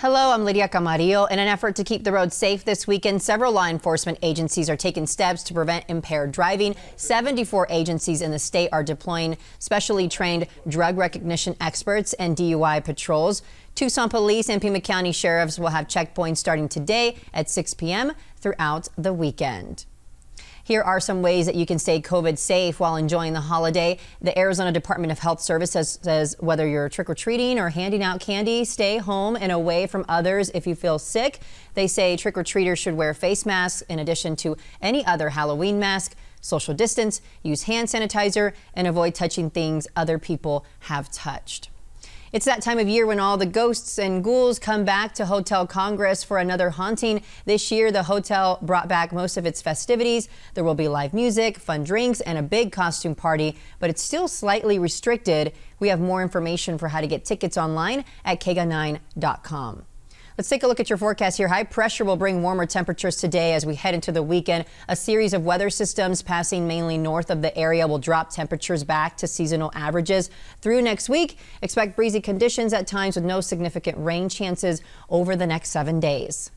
Hello, I'm Lydia Camarillo. In an effort to keep the roads safe this weekend, several law enforcement agencies are taking steps to prevent impaired driving. 74 agencies in the state are deploying specially trained drug recognition experts and DUI patrols. Tucson Police and Pima County Sheriffs will have checkpoints starting today at 6 p.m. throughout the weekend. Here are some ways that you can stay COVID safe while enjoying the holiday. The Arizona Department of Health Services says whether you're trick or treating or handing out candy, stay home and away from others if you feel sick. They say trick or treaters should wear face masks in addition to any other Halloween mask, social distance, use hand sanitizer, and avoid touching things other people have touched. It's that time of year when all the ghosts and ghouls come back to Hotel Congress for another haunting. This year, the hotel brought back most of its festivities. There will be live music, fun drinks, and a big costume party, but it's still slightly restricted. We have more information for how to get tickets online at KGUN9.com. Let's take a look at your forecast here. High pressure will bring warmer temperatures today as we head into the weekend. A series of weather systems passing mainly north of the area will drop temperatures back to seasonal averages. Through next week, expect breezy conditions at times with no significant rain chances over the next seven days.